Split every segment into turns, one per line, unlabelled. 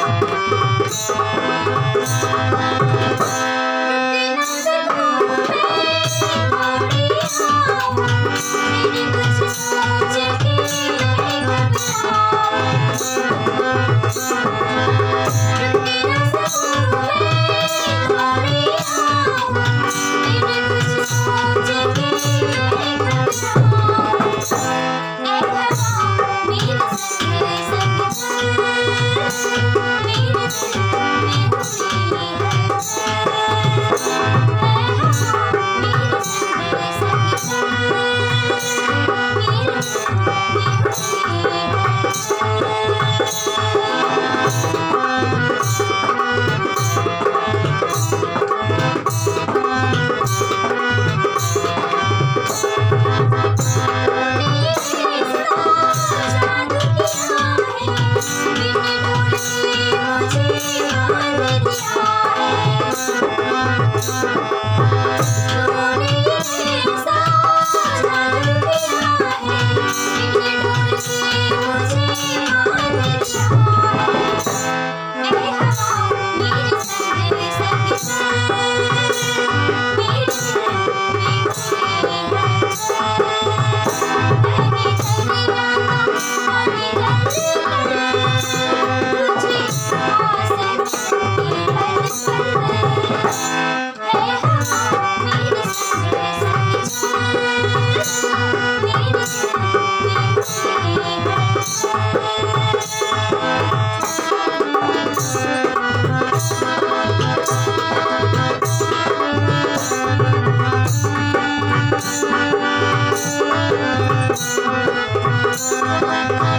Música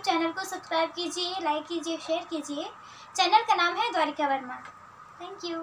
YouTube channel को subscribe कीजिए like कीजिए शेयर कीजिए। चैनल का नाम है द्वारिका वर्मा। Thank you